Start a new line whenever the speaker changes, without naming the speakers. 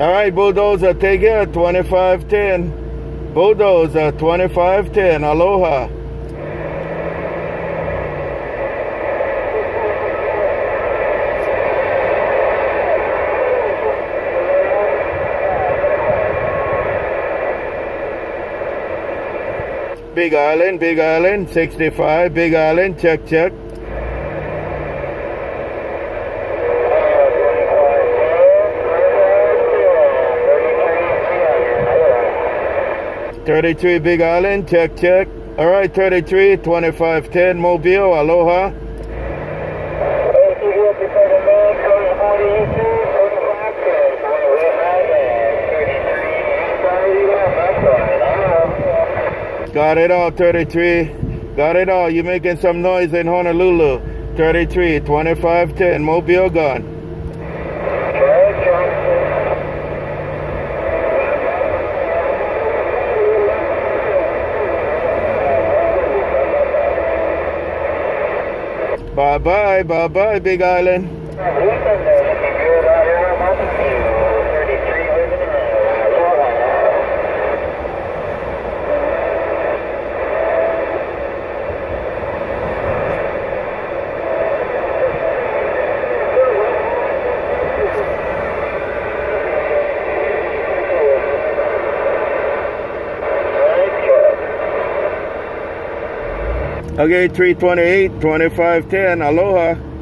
All right, Bulldozer, take it, 2510. Bulldozer, 2510, aloha. Big Island, Big Island, 65, Big Island, check, check. 33 Big Island, check, check. All right, 33, 2510 Mobile, aloha. Got it all, 33. Got it all. You making some noise in Honolulu. 33, 2510, Mobile gone. Bye bye, bye bye, Big Island. Okay, 328, 2510, aloha.